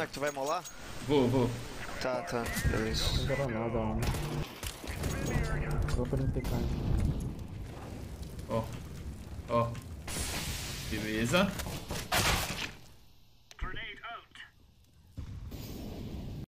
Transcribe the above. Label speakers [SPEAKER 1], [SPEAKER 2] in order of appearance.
[SPEAKER 1] Monark, tu vai molar?
[SPEAKER 2] Vou, vou.
[SPEAKER 1] Tá, tá, beleza.
[SPEAKER 3] Não era nada, mano. vou pra não ter carne.
[SPEAKER 2] Ó. Ó. Beleza.